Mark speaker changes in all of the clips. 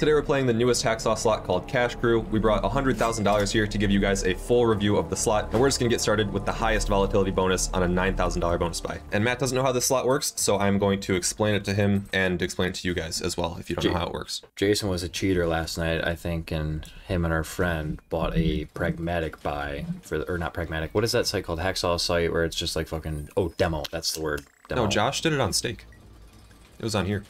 Speaker 1: Today we're playing the newest Hacksaw slot called Cash Crew. We brought $100,000 here to give you guys a full review of the slot, and we're just gonna get started with the highest volatility bonus on a $9,000 bonus buy. And Matt doesn't know how this slot works, so I'm going to explain it to him and explain it to you guys as well if you don't know how it works.
Speaker 2: Jason was a cheater last night, I think, and him and our friend bought a pragmatic buy for, the, or not pragmatic. What is that site called? Hacksaw site where it's just like fucking oh demo. That's the word. Demo.
Speaker 1: No, Josh did it on stake. It was on here.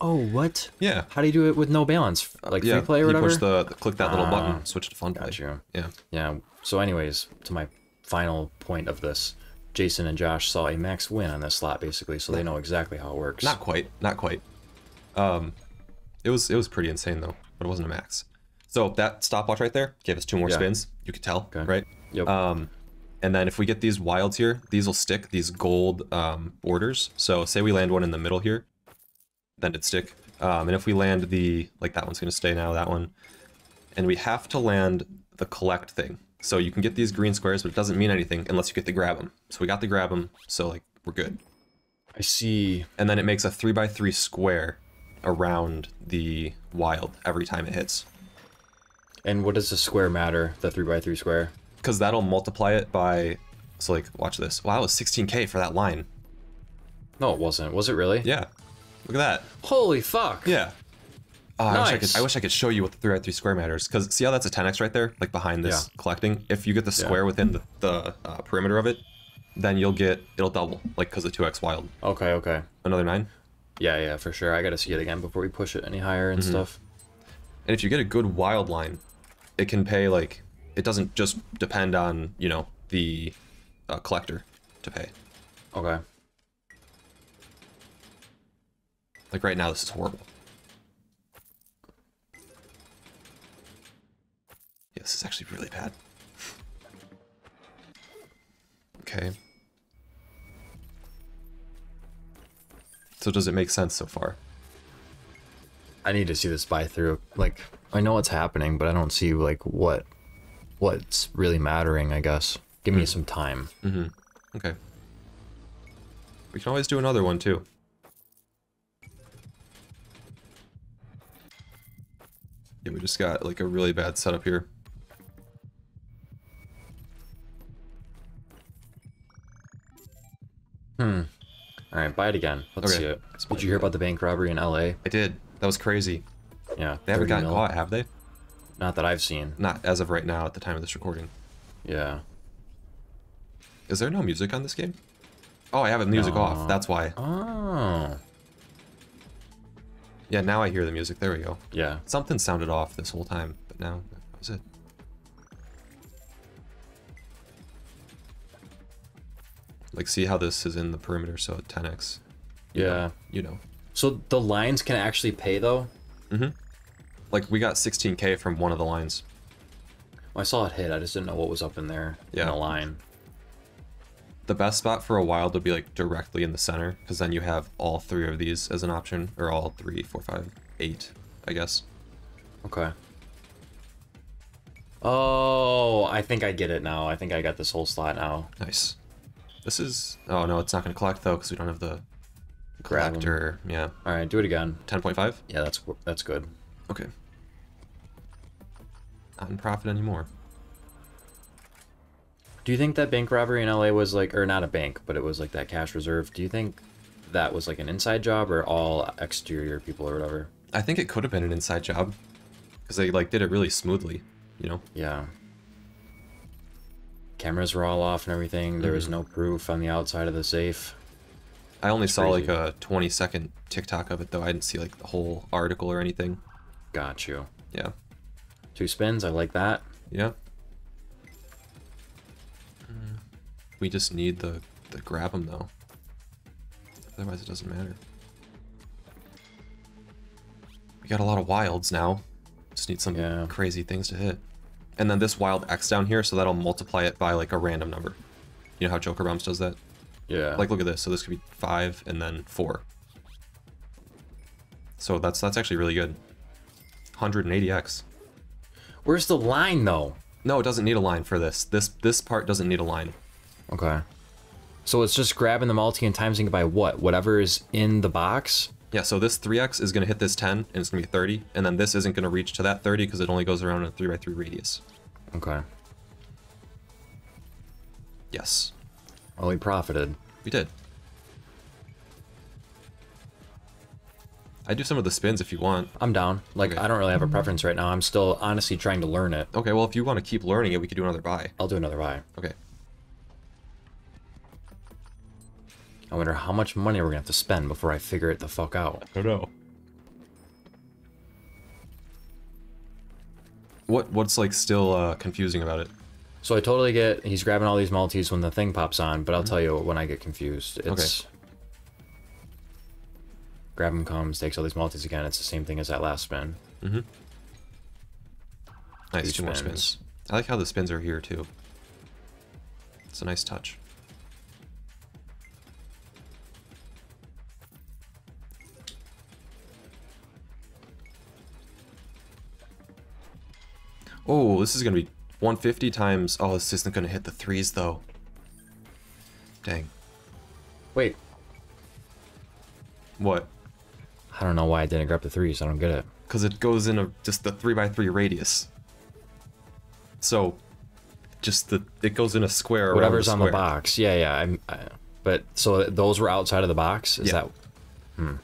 Speaker 2: Oh what?
Speaker 1: Yeah.
Speaker 2: How do you do it with no balance? Like
Speaker 1: Yeah,
Speaker 2: free play or
Speaker 1: you
Speaker 2: whatever?
Speaker 1: push the, click that little
Speaker 2: Ah,
Speaker 1: button, switch to fun play.
Speaker 2: Gotcha.
Speaker 1: Yeah.
Speaker 2: Yeah. So, anyways, to my final point of this, Jason and Josh saw a max win on this slot basically, so they know exactly how it works.
Speaker 1: Not quite. Not quite. Um, it was it was pretty insane though, but it wasn't a max. So that stopwatch right there gave us two more
Speaker 2: Yeah.
Speaker 1: spins. You could tell,
Speaker 2: Okay.
Speaker 1: right?
Speaker 2: Yep.
Speaker 1: Um, and then if we get these wilds here, these will stick these gold um, borders. So say we land one in the middle here, then it'd stick. Um, and if we land the like that one's gonna stay now, that one, and we have to land the collect thing. So you can get these green squares, but it doesn't mean anything unless you get to grab them. So we got to grab them, so like we're good.
Speaker 2: I see.
Speaker 1: And then it makes a three by three square around the wild every time it hits.
Speaker 2: And what does the square matter? The three by three square?
Speaker 1: Because that'll multiply it by so like watch this. Wow, it was 16k for that line.
Speaker 2: No, it wasn't. Was it really?
Speaker 1: Yeah. Look at that.
Speaker 2: Holy fuck.
Speaker 1: Yeah. Oh, I, wish I,
Speaker 2: Nice.
Speaker 1: could, I wish I could show you what the 3 by 3 square matters. Because see how that's a 10x right there? Like behind this
Speaker 2: Yeah.
Speaker 1: collecting? If you get the square within the, the uh, perimeter of it, then you'll get, it'll double. Like because of 2x wild.
Speaker 2: Okay, okay.
Speaker 1: Another 9.
Speaker 2: Yeah, yeah, for sure. I gotta see it again before we push it any higher and stuff.
Speaker 1: And if you get a good wild line, it can pay like it doesn't just depend on you know the uh, collector to pay.
Speaker 2: Okay.
Speaker 1: Like right now, this is horrible. Yeah, this is actually really bad. Okay. So does it make sense so far?
Speaker 2: I need to see this buy through. Like, I know what's happening, but I don't see like what what's really mattering, I guess. Give me hmm. some time. Mm-hmm.
Speaker 1: Okay. We can always do another one too. Yeah, we just got like a really bad setup here. Hmm.
Speaker 2: Alright, buy it again. Let's
Speaker 1: Okay.
Speaker 2: see it.
Speaker 1: Let's
Speaker 2: Did you hear about the bank robbery in LA?
Speaker 1: I did. That was crazy.
Speaker 2: Yeah.
Speaker 1: They haven't gotten
Speaker 2: mil.
Speaker 1: caught, have they?
Speaker 2: Not that I've seen.
Speaker 1: Not as of right now at the time of this recording.
Speaker 2: Yeah.
Speaker 1: Is there no music on this game? Oh, I have it music off. That's why.
Speaker 2: Oh.
Speaker 1: Yeah, now I hear the music. There we go.
Speaker 2: Yeah.
Speaker 1: Something sounded off this whole time, but now that was it. Like, see how this is in the perimeter, so 10x.
Speaker 2: Yeah.
Speaker 1: You know.
Speaker 2: So the lines can actually pay though? Mm-hmm.
Speaker 1: Like, we got 16k from one of the lines.
Speaker 2: I saw it hit. I just didn't know what was up in there
Speaker 1: Yeah.
Speaker 2: in the line.
Speaker 1: The best spot for a wild would be, like, directly in the center, because then you have all three of these as an option. Or all three, four, five, eight, I guess.
Speaker 2: Okay. Oh, I think I get it now. I think I got this whole slot now.
Speaker 1: Nice. This is... Oh, no, it's not going to collect, though, because we don't have the collector. Yeah.
Speaker 2: All right, do it again.
Speaker 1: 10.5?
Speaker 2: Yeah, that's that's good.
Speaker 1: Okay. Not in profit anymore.
Speaker 2: Do you think that bank robbery in LA was like, or not a bank, but it was like that cash reserve? Do you think that was like an inside job or all exterior people or whatever?
Speaker 1: I think it could have been an inside job. Because they like did it really smoothly, you know?
Speaker 2: Yeah. Cameras were all off and everything. There was mm-hmm. no proof on the outside of the safe.
Speaker 1: I only saw
Speaker 2: crazy.
Speaker 1: like a 20 second TikTok of it though. I didn't see like the whole article or anything.
Speaker 2: Got you.
Speaker 1: Yeah.
Speaker 2: Two spins. I like that.
Speaker 1: Yeah. We just need the, the grab them though. Otherwise it doesn't matter. We got a lot of wilds now. Just need some
Speaker 2: Yeah.
Speaker 1: crazy things to hit. And then this wild X down here, so that'll multiply it by like a random number. You know how Joker Bombs does that?
Speaker 2: Yeah.
Speaker 1: Like look at this. So this could be five and then four. So that's that's actually really good. 180x.
Speaker 2: Where's the line though?
Speaker 1: No, it doesn't need a line for this. This this part doesn't need a line.
Speaker 2: Okay. So it's just grabbing the multi and timesing it by what? Whatever is in the box?
Speaker 1: Yeah, so this 3x is going to hit this 10, and it's going to be 30, and then this isn't going to reach to that 30 because it only goes around in a 3x3 radius.
Speaker 2: Okay.
Speaker 1: Yes,
Speaker 2: Well, we profited.
Speaker 1: we did. I do some of the spins if you want.
Speaker 2: I'm down. Like,
Speaker 1: Okay.
Speaker 2: I don't really have a preference right now. I'm still honestly trying to learn it.
Speaker 1: Okay, well, if you want to keep learning it, we could do another buy.
Speaker 2: I'll do another buy.
Speaker 1: Okay.
Speaker 2: I wonder how much money we're gonna have to spend before I figure it the fuck out.
Speaker 1: I don't know. What what's like still uh, confusing about it?
Speaker 2: So I totally get he's grabbing all these multis when the thing pops on, but I'll tell you when I get confused. It's grab him comes, takes all these multis again. It's the same thing as that last spin. Mm-hmm.
Speaker 1: Nice,
Speaker 2: Two
Speaker 1: two more
Speaker 2: spins.
Speaker 1: spins. I like how the spins are here too. It's a nice touch. Oh, this is gonna be 150 times. Oh, this isn't gonna hit the threes though. Dang.
Speaker 2: Wait,
Speaker 1: What?
Speaker 2: I don't know why I didn't grab the threes. I don't get it.
Speaker 1: Because it goes in a just the three by three radius. So, just the it goes in a square.
Speaker 2: Whatever's on the box. Yeah, yeah. I'm. I, but so those were outside of the box. Is
Speaker 1: Yeah.
Speaker 2: that? Hmm.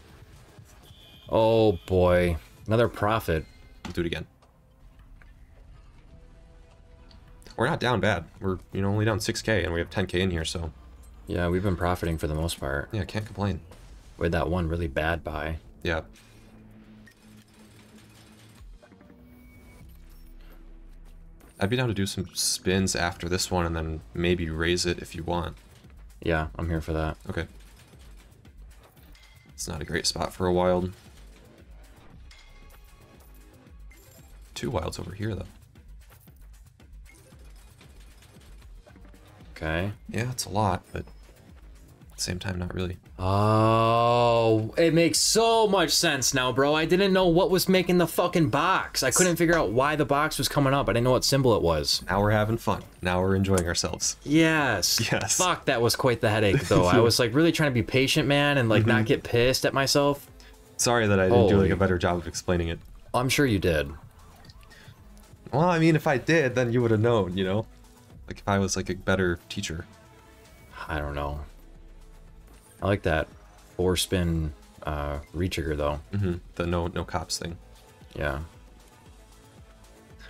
Speaker 2: Oh boy, another profit.
Speaker 1: Do it again. We're not down bad. We're you know only down 6k and we have 10k in here, so
Speaker 2: Yeah, we've been profiting for the most part.
Speaker 1: yeah, can't complain.
Speaker 2: With that one really bad buy.
Speaker 1: Yeah. I'd be down to do some spins after this one and then maybe raise it if you want.
Speaker 2: Yeah, I'm here for that.
Speaker 1: Okay. It's not a great spot for a wild. Two wilds over here though.
Speaker 2: Okay.
Speaker 1: Yeah, it's a lot, but same time, not really.
Speaker 2: Oh, it makes so much sense now, bro. I didn't know what was making the fucking box. I couldn't figure out why the box was coming up. I didn't know what symbol it was.
Speaker 1: Now we're having fun. Now we're enjoying ourselves.
Speaker 2: Yes.
Speaker 1: Yes.
Speaker 2: Fuck, that was quite the headache, though. I was like really trying to be patient, man, and like not mm-hmm. get pissed at myself.
Speaker 1: Sorry that I didn't do like a better job of explaining it.
Speaker 2: I'm sure you did.
Speaker 1: Well, I mean, if I did, then you would have known, you know? Like if I was like a better teacher.
Speaker 2: I don't know. I like that four spin uh, retrigger though.
Speaker 1: hmm The no no cops thing.
Speaker 2: Yeah.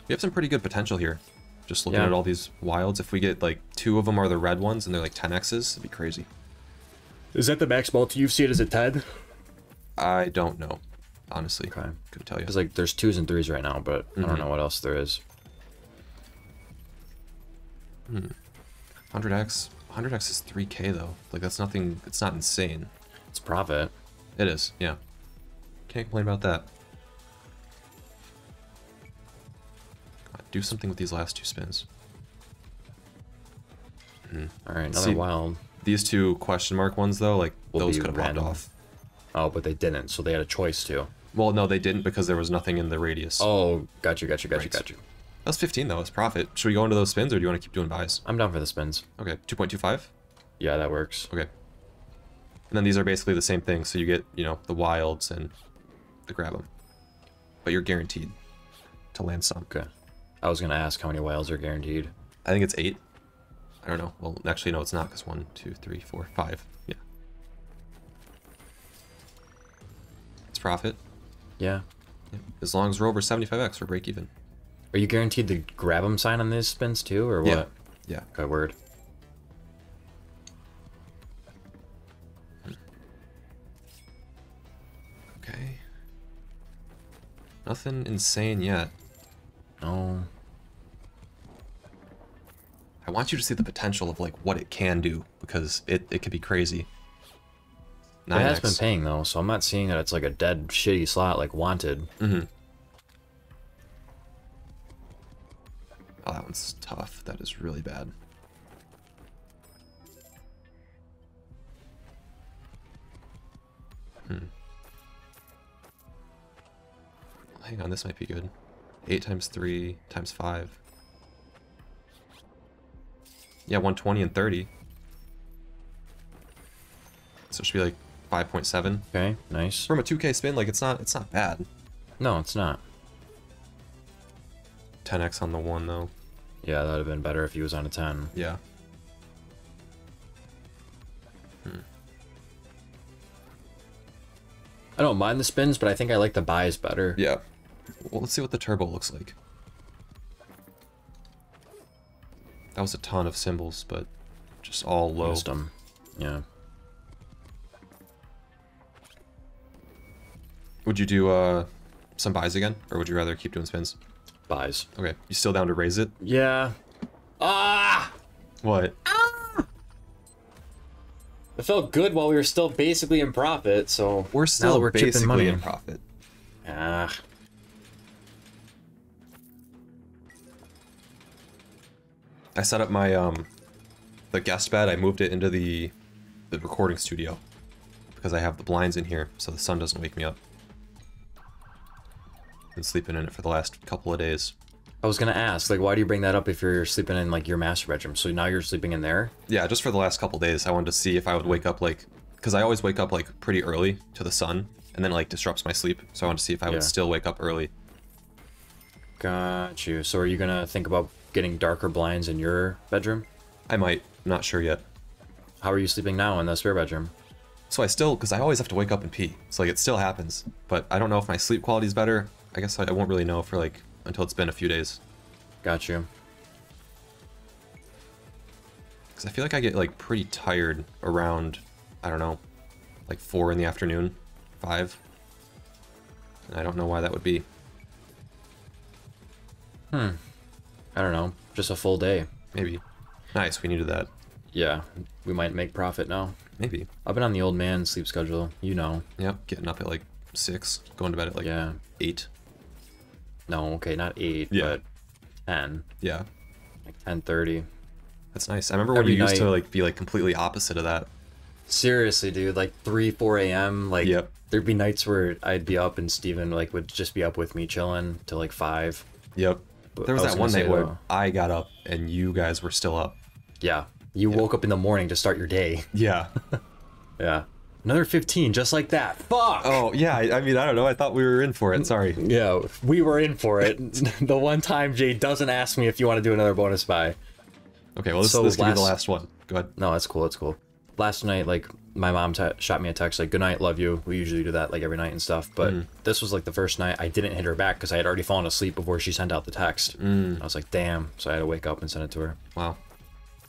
Speaker 1: We have some pretty good potential here. Just looking
Speaker 2: Yeah.
Speaker 1: at all these wilds. If we get like two of them are the red ones and they're like 10x's, it'd be crazy.
Speaker 2: Is that the max multi you've seen it as a 10?
Speaker 1: I don't know, honestly.
Speaker 2: Okay.
Speaker 1: Couldn't tell you.
Speaker 2: Because like there's twos and threes right now, but I
Speaker 1: Mhm.
Speaker 2: don't know what else there is. Hmm.
Speaker 1: 100x. 100x is 3k though. Like that's nothing. It's not insane.
Speaker 2: It's profit.
Speaker 1: It is. Yeah. Can't complain about that. Come Do something with these last two spins. Hmm.
Speaker 2: All right, another
Speaker 1: See-
Speaker 2: wild.
Speaker 1: These two question mark ones though, like
Speaker 2: Will
Speaker 1: those could have popped off.
Speaker 2: Oh, but they didn't, so they had a choice to.
Speaker 1: Well, no, they didn't because there was nothing in the radius.
Speaker 2: Oh, got you, got you, got you,
Speaker 1: Right.
Speaker 2: got you.
Speaker 1: That's 15 though. It's profit. Should we go into those spins or do you want to keep doing buys?
Speaker 2: I'm down for the spins.
Speaker 1: Okay, 2.25.
Speaker 2: Yeah, that works.
Speaker 1: Okay. And then these are basically the same thing. So you get, you know, the wilds and the grab them. But you're guaranteed to land some.
Speaker 2: Okay. I was gonna ask how many wilds are guaranteed.
Speaker 1: I think it's eight. I don't know. Well, actually, no, it's not because one, two, three, four, five. Yeah. It's profit.
Speaker 2: Yeah.
Speaker 1: Yeah. As long as we're over 75x, we're break even.
Speaker 2: Are you guaranteed the grab 'em sign on these spins too, or what?
Speaker 1: Yeah. Yeah.
Speaker 2: Okay, word.
Speaker 1: Okay. Nothing insane yet.
Speaker 2: No.
Speaker 1: I want you to see the potential of like what it can do because it, it could be crazy.
Speaker 2: It has
Speaker 1: 9x.
Speaker 2: been paying though, so I'm not seeing that it's like a dead shitty slot like wanted.
Speaker 1: Mm-hmm. Oh, that one's tough. That is really bad. Hmm. Hang on, this might be good. 8 times 3 times 5. Yeah, 120 and 30. So it should be like 5.7.
Speaker 2: Okay, nice.
Speaker 1: From a 2k spin, like it's not it's not bad.
Speaker 2: No, it's not.
Speaker 1: 10x on the one though.
Speaker 2: Yeah, that would have been better if he was on a 10.
Speaker 1: Yeah.
Speaker 2: I don't mind the spins, but I think I like the buys better.
Speaker 1: Yeah. Well, let's see what the turbo looks like. That was a ton of symbols, but just all low.
Speaker 2: Wisdom. Yeah.
Speaker 1: Would you do uh some buys again, or would you rather keep doing spins?
Speaker 2: Buys.
Speaker 1: Okay, you still down to raise it?
Speaker 2: Yeah. Ah!
Speaker 1: What? Ah!
Speaker 2: It felt good while we were still basically in profit, so
Speaker 1: We're still
Speaker 2: we're
Speaker 1: basically
Speaker 2: money.
Speaker 1: in profit.
Speaker 2: Ah.
Speaker 1: I set up my um the guest bed. I moved it into the the recording studio because I have the blinds in here, so the sun doesn't wake me up. Been sleeping in it for the last couple of days.
Speaker 2: I was gonna ask, like, why do you bring that up if you're sleeping in like your master bedroom? So now you're sleeping in there?
Speaker 1: Yeah, just for the last couple days, I wanted to see if I would wake up like, because I always wake up like pretty early to the sun, and then like disrupts my sleep. So I wanted to see if I
Speaker 2: Yeah.
Speaker 1: would still wake up early.
Speaker 2: Got you. So are you gonna think about getting darker blinds in your bedroom?
Speaker 1: I might, not sure yet.
Speaker 2: How are you sleeping now in the spare bedroom?
Speaker 1: So I still, because I always have to wake up and pee. So like it still happens, but I don't know if my sleep quality is better. I guess I, I won't really know for like until it's been a few days.
Speaker 2: Got you.
Speaker 1: Because I feel like I get like pretty tired around, I don't know, like four in the afternoon, five. And I don't know why that would be. Hmm.
Speaker 2: I don't know. Just a full day.
Speaker 1: Maybe. Nice, we needed that.
Speaker 2: Yeah, we might make profit now.
Speaker 1: Maybe.
Speaker 2: I've been on the old man sleep schedule. You know.
Speaker 1: Yep, getting up at like six, going to bed at like
Speaker 2: Yeah.
Speaker 1: eight.
Speaker 2: No, okay, not eight,
Speaker 1: Yeah.
Speaker 2: but ten,
Speaker 1: Yeah,
Speaker 2: like ten thirty.
Speaker 1: that's nice. I remember when
Speaker 2: Every
Speaker 1: you used to like be like completely opposite of that.
Speaker 2: Seriously, dude, like three, four a.m. Like,
Speaker 1: Yep.
Speaker 2: there'd be nights where I'd be up and Steven like would just be up with me chilling till like five.
Speaker 1: Yep.
Speaker 2: But
Speaker 1: There was
Speaker 2: was
Speaker 1: that one night where I got up and you guys were still up.
Speaker 2: Yeah, you woke up in the morning to start your day.
Speaker 1: Yeah.
Speaker 2: Yeah, another fifteen, just like that. Fuck.
Speaker 1: oh yeah. I, I mean, I don't know. I thought we were in for it. Sorry.
Speaker 2: Yeah, we were in for it. the one time Jay doesn't ask me if you want to do another bonus buy.
Speaker 1: Okay. Well, this,
Speaker 2: So
Speaker 1: this could be the
Speaker 2: last-
Speaker 1: last one. Go ahead.
Speaker 2: No, that's cool. That's cool. Last night, like my mom shot me a text like "Good night, love you." We usually do that like every night and stuff, but mm. this was like the first night I didn't hit her back because I had already fallen asleep before she sent out the text. Mm. I was like, "Damn!" So I had to wake up and send it to her.
Speaker 1: Wow.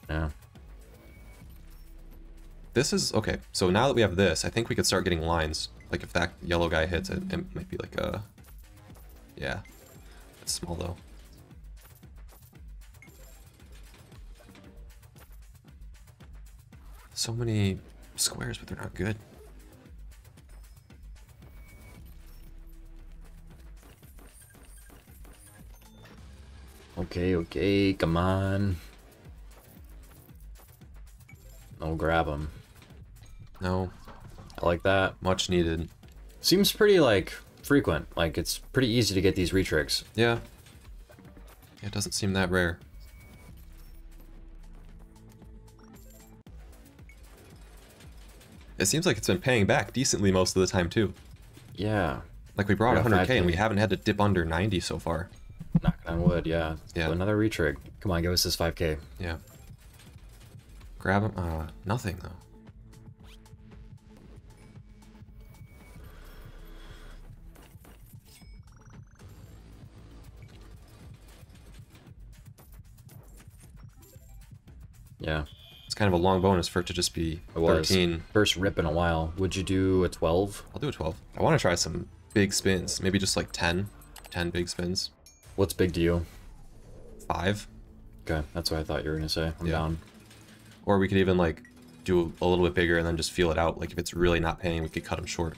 Speaker 2: Yeah.
Speaker 1: This is okay. So now that we have this, I think we could start getting lines. Like if that yellow guy hits, it, it might be like a. Yeah. It's small though. So many squares, but they're not good.
Speaker 2: Okay. Okay. Come on. I'll grab them.
Speaker 1: No,
Speaker 2: I like that.
Speaker 1: much needed.
Speaker 2: Seems pretty like frequent. Like it's pretty easy to get these retrigs.
Speaker 1: Yeah. It doesn't seem that rare. It seems like it's been paying back decently most of the time too.
Speaker 2: Yeah.
Speaker 1: Like we brought
Speaker 2: Yeah,
Speaker 1: 100k and we haven't had to dip under 90 so far.
Speaker 2: Knocking on wood. Yeah.
Speaker 1: Yeah.
Speaker 2: Another retrig. Come on, give us this 5k.
Speaker 1: Yeah. Grab him. Uh, nothing though.
Speaker 2: Yeah.
Speaker 1: It's kind of a long bonus for it to just be
Speaker 2: It was.
Speaker 1: 13.
Speaker 2: First rip in a while. Would you do a 12?
Speaker 1: I'll do a 12. I want to try some big spins. Maybe just like 10. 10 big spins.
Speaker 2: What's big to you?
Speaker 1: Five.
Speaker 2: Okay, that's what I thought you were gonna say. I'm
Speaker 1: Yeah.
Speaker 2: down.
Speaker 1: Or we could even like do a little bit bigger and then just feel it out. Like if it's really not paying, we could cut them short.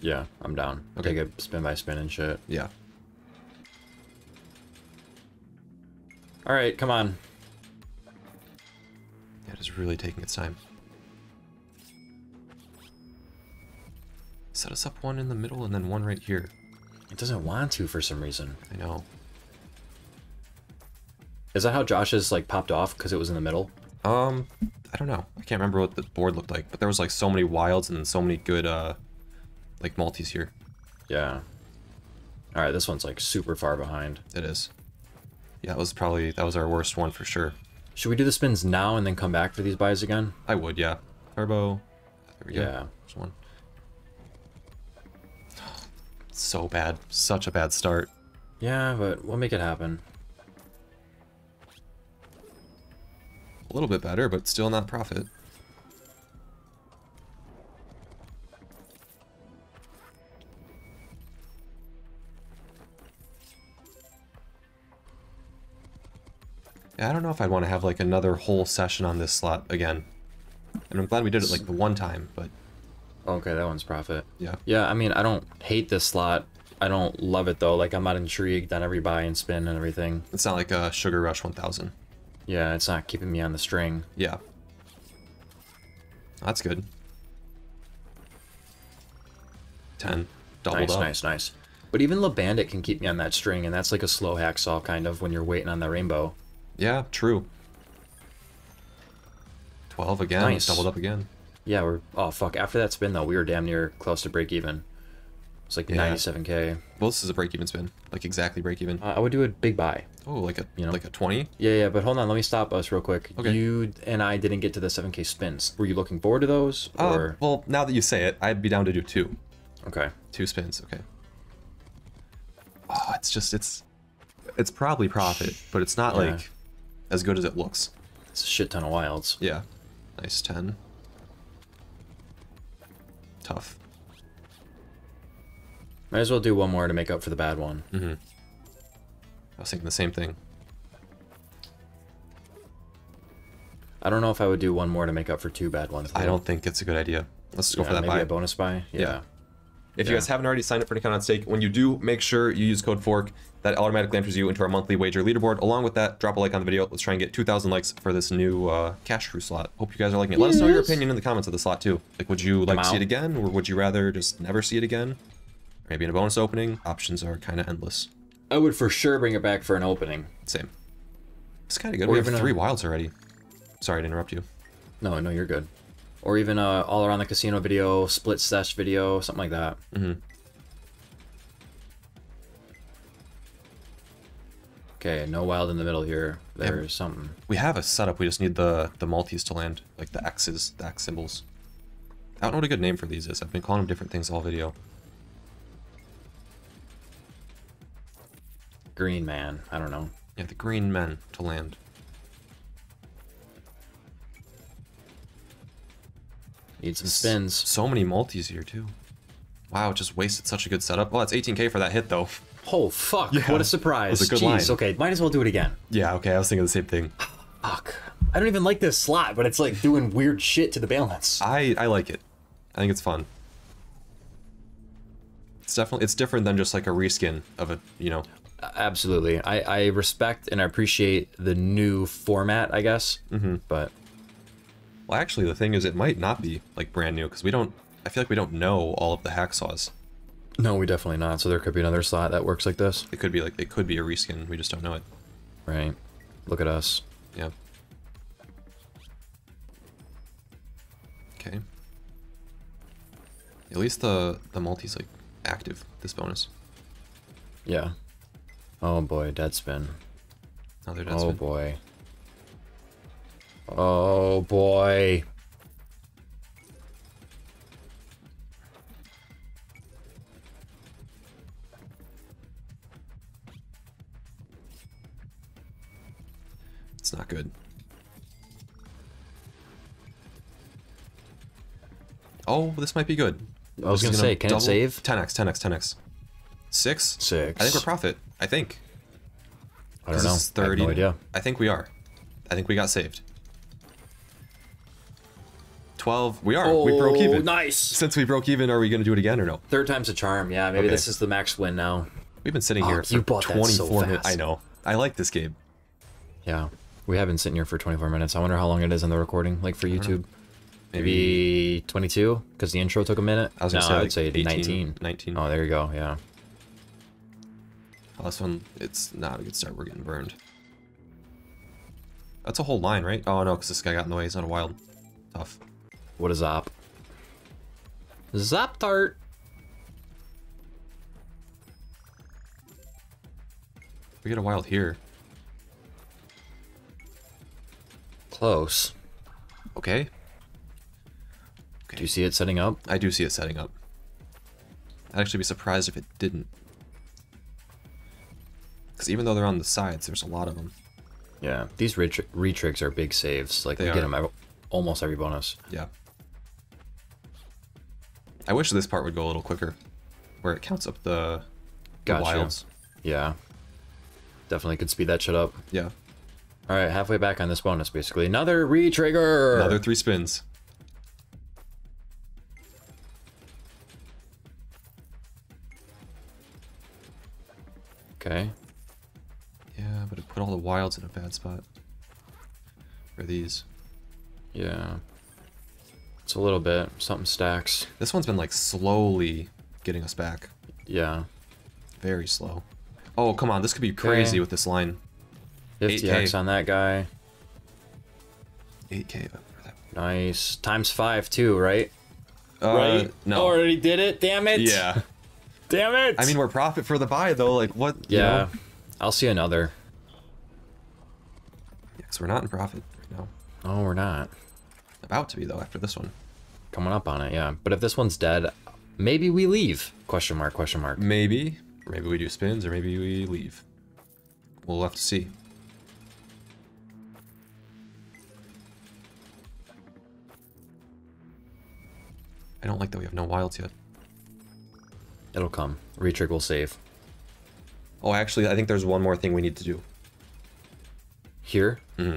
Speaker 2: Yeah, I'm down.
Speaker 1: Okay.
Speaker 2: Take a spin by spin and shit.
Speaker 1: Yeah.
Speaker 2: All right, come on.
Speaker 1: It is really taking its time. Set us up one in the middle and then one right here.
Speaker 2: It doesn't want to for some reason.
Speaker 1: I know.
Speaker 2: Is that how Josh's like popped off because it was in the middle?
Speaker 1: Um, I don't know. I can't remember what the board looked like, but there was like so many wilds and then so many good uh like multis here.
Speaker 2: Yeah. All right, this one's like super far behind.
Speaker 1: It is. Yeah, that was probably that was our worst one for sure.
Speaker 2: Should we do the spins now and then come back for these buys again?
Speaker 1: I would, yeah. Turbo. There we go.
Speaker 2: Yeah.
Speaker 1: There's one. So bad. Such a bad start.
Speaker 2: Yeah, but we'll make it happen.
Speaker 1: A little bit better, but still not profit. I don't know if I'd want to have like another whole session on this slot again. And I'm glad we did it like the one time, but
Speaker 2: Okay, that one's profit.
Speaker 1: yeah.
Speaker 2: Yeah, I mean, I don't hate this slot. I don't love it though. Like, I'm not intrigued on every buy and spin and everything.
Speaker 1: It's not like a Sugar Rush 1000.
Speaker 2: Yeah, it's not keeping me on the string.
Speaker 1: Yeah. That's good. 10. Doubled
Speaker 2: nice,
Speaker 1: up.
Speaker 2: nice, nice. But even Le Bandit can keep me on that string, and that's like a slow hacksaw kind of when you're waiting on the rainbow.
Speaker 1: Yeah, true. 12 again.
Speaker 2: Nice.
Speaker 1: Doubled up again.
Speaker 2: Yeah, we're oh fuck. After that spin though, we were damn near close to break even. It's like
Speaker 1: Yeah.
Speaker 2: 97k.
Speaker 1: Well, this is a break-even spin. Like, exactly break-even.
Speaker 2: Uh, I would do a big buy.
Speaker 1: Oh, like a
Speaker 2: you know?
Speaker 1: like a 20?
Speaker 2: Yeah, yeah, but hold on, let me stop us real quick.
Speaker 1: Okay.
Speaker 2: You and I didn't get to the 7k spins. Were you looking forward to those?
Speaker 1: Uh, well, now that you say it, I'd be down to do two.
Speaker 2: okay.
Speaker 1: Two spins, okay. Oh, it's just, it's... It's probably profit, but it's not,
Speaker 2: Yeah.
Speaker 1: like, as good as it looks.
Speaker 2: It's a shit ton of wilds.
Speaker 1: Yeah. Nice 10. Tough.
Speaker 2: Might as well do one more to make up for the bad one. Mm -hmm.
Speaker 1: I was thinking the same thing.
Speaker 2: I don't know if I would do one more to make up for two bad ones.
Speaker 1: I don't think it's a good idea. Let's just go
Speaker 2: Yeah,
Speaker 1: for that
Speaker 2: maybe
Speaker 1: buy.
Speaker 2: a bonus buy. Yeah.
Speaker 1: Yeah. If you guys haven't already signed up for an account on Stake, when you do, make sure you use code FORK. That automatically enters you into our monthly wager leaderboard. Along with that, drop a like on the video. Let's try and get 2,000 likes for this new uh, cash crew slot. Hope you guys are liking it. Let us know your opinion in the comments of the slot too. Like, would you like to see it again, or would you rather just never see it again? Maybe in a bonus opening. Options are kind of endless.
Speaker 2: I would for sure bring it back for an opening.
Speaker 1: Same. It's kind of good.
Speaker 2: Or
Speaker 1: we have
Speaker 2: even a-
Speaker 1: three wilds already. Sorry to interrupt you.
Speaker 2: No, no, you're good. Or even a all around the casino video, split sesh video, something like that.
Speaker 1: Mm-hmm.
Speaker 2: Okay, no wild in the middle here. There's something.
Speaker 1: We have a setup. We just need the the multis to land, like the X's, the X symbols. I don't know what a good name for these is. I've been calling them different things all video.
Speaker 2: Green man. I don't know.
Speaker 1: Yeah, the green men to land.
Speaker 2: Need some spins.
Speaker 1: So many multis here too. Wow, just wasted such a good setup. Well, it's 18k for that hit though.
Speaker 2: Oh fuck!
Speaker 1: Yeah,
Speaker 2: what a surprise!
Speaker 1: was a good
Speaker 2: Jeez.
Speaker 1: line.
Speaker 2: Okay, might as well do it again.
Speaker 1: Yeah, okay, I was thinking the same thing.
Speaker 2: Fuck. I don't even like this slot, but it's like doing weird shit to the balance.
Speaker 1: I I like it. I think it's fun. It's definitely it's different than just like a reskin of a you know.
Speaker 2: Absolutely. I, I respect and I appreciate the new format, I guess. Mm-hmm. But
Speaker 1: Well, actually, the thing is, it might not be like brand new because we don't. I feel like we don't know all of the hacksaws.
Speaker 2: no, we definitely not. So there could be another slot that works like this.
Speaker 1: It could be like it could be a reskin. We just don't know it.
Speaker 2: Right. Look at us.
Speaker 1: Yeah. Okay. At least the the multi's like active this bonus.
Speaker 2: Yeah. Oh boy, dead spin.
Speaker 1: Another dead
Speaker 2: Oh
Speaker 1: spin.
Speaker 2: boy. Oh boy.
Speaker 1: It's not good. Oh, this might be good.
Speaker 2: I was gonna say, can it save?
Speaker 1: 10x, 10x, 10x. Six?
Speaker 2: Six.
Speaker 1: I think we're profit. I think.
Speaker 2: I don't know.
Speaker 1: is
Speaker 2: I have no idea.
Speaker 1: I think we are. I think we got saved. 12. We are. we broke
Speaker 2: Oh,
Speaker 1: even.
Speaker 2: nice.
Speaker 1: Since we broke even, are we going to do it again or no?
Speaker 2: Third time's a charm. Yeah, maybe
Speaker 1: Okay.
Speaker 2: this is the max win now.
Speaker 1: We've been sitting
Speaker 2: Oh,
Speaker 1: here
Speaker 2: you
Speaker 1: for
Speaker 2: bought that
Speaker 1: 24
Speaker 2: so
Speaker 1: minutes. I know. I like this game.
Speaker 2: Yeah. We have been sitting here for 24 minutes. I wonder how long it is in the recording, like for YouTube.
Speaker 1: Maybe,
Speaker 2: Maybe 22, because the intro took a minute.
Speaker 1: I was gonna
Speaker 2: no,
Speaker 1: say,
Speaker 2: I'd
Speaker 1: like,
Speaker 2: say
Speaker 1: 18,
Speaker 2: 19.
Speaker 1: 19.
Speaker 2: Oh, there you go. Yeah.
Speaker 1: Oh, this one, it's not a good start. We're getting burned. That's a whole line, right? Oh, no, because this guy got in the way. He's not a wild. Tough.
Speaker 2: What a zop. Zop tart.
Speaker 1: We get a wild here.
Speaker 2: Close.
Speaker 1: Okay.
Speaker 2: Do you see it setting up?
Speaker 1: I do see it setting up. I'd actually be surprised if it didn't. Because even though they're on the sides, there's a lot of them.
Speaker 2: Yeah. These retri- retrigs are big saves. Like,
Speaker 1: They
Speaker 2: we get them almost every bonus.
Speaker 1: Yeah. I wish this part would go a little quicker, where it counts up the, the
Speaker 2: Gotcha.
Speaker 1: wilds.
Speaker 2: Yeah. Definitely could speed that shit up.
Speaker 1: Yeah.
Speaker 2: All right, halfway back on this bonus, basically. Another retrigger.
Speaker 1: Another three spins.
Speaker 2: Okay.
Speaker 1: Yeah, but it put all the wilds in a bad spot. For these.
Speaker 2: Yeah. It's a little bit. Something stacks.
Speaker 1: This one's been like slowly getting us back.
Speaker 2: Yeah.
Speaker 1: Very slow. Oh, come on. This could be crazy
Speaker 2: Okay.
Speaker 1: with this line.
Speaker 2: 50x
Speaker 1: 8K.
Speaker 2: on that guy.
Speaker 1: 8k. for that.
Speaker 2: Nice. Times five, too, right?
Speaker 1: Uh, No.
Speaker 2: Already did it. Damn it.
Speaker 1: Yeah.
Speaker 2: Damn it.
Speaker 1: I mean, we're profit for the buy, though. Like, what? you
Speaker 2: yeah.
Speaker 1: know?
Speaker 2: I'll see another.
Speaker 1: Yeah, 'cause we're not in profit right now.
Speaker 2: Oh, we're not.
Speaker 1: About to be, though, after this one.
Speaker 2: Coming up on it, yeah. But if this one's dead, maybe we leave. Question mark, question mark.
Speaker 1: Maybe. Maybe we do spins, or maybe we leave. We'll have to see. I don't like that we have no wilds yet.
Speaker 2: It'll come. Retrig will save.
Speaker 1: Oh, actually, I think there's one more thing we need to do.
Speaker 2: Here? Hmm.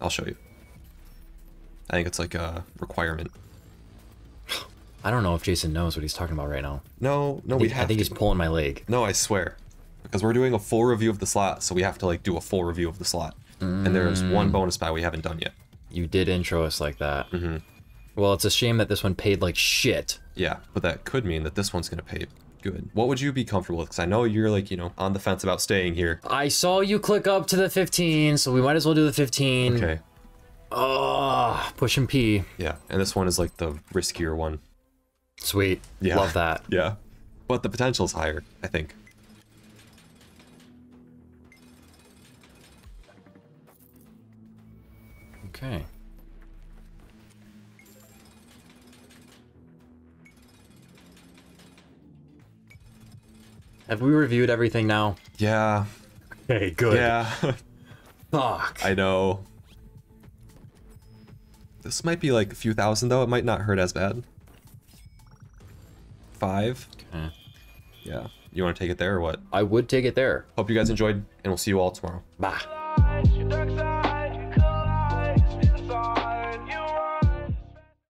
Speaker 1: I'll show you. I think it's like a requirement.
Speaker 2: I don't know if Jason knows what he's talking about right now.
Speaker 1: No, no,
Speaker 2: I
Speaker 1: we
Speaker 2: think, I think
Speaker 1: to.
Speaker 2: he's pulling my leg.
Speaker 1: No, I swear. Because we're doing a full review of the slot, so we have to like do a full review of the slot. And there's
Speaker 2: Mm.
Speaker 1: one bonus buy we haven't done yet.
Speaker 2: You did intro us like that. Mm-hmm. Well, it's a shame that this one paid like shit.
Speaker 1: Yeah, but that could mean that this one's gonna pay good. What would you be comfortable with? Because I know you're like, you know, on the fence about staying here.
Speaker 2: I saw you click up to the 15, so we might as well do the 15.
Speaker 1: Okay.
Speaker 2: Oh, push and P.
Speaker 1: Yeah, and this one is like the riskier one.
Speaker 2: Sweet.
Speaker 1: Yeah.
Speaker 2: Love that.
Speaker 1: Yeah. But the potential's higher, I think.
Speaker 2: Okay. Have we reviewed everything now?
Speaker 1: Yeah.
Speaker 2: Okay, good.
Speaker 1: Yeah.
Speaker 2: Fuck.
Speaker 1: I know. This might be like a few thousand though. It might not hurt as bad. Five.
Speaker 2: Okay.
Speaker 1: Yeah. You want to take it there or what?
Speaker 2: I would take it there.
Speaker 1: Hope you guys enjoyed, and we'll see you all tomorrow.
Speaker 2: Bye.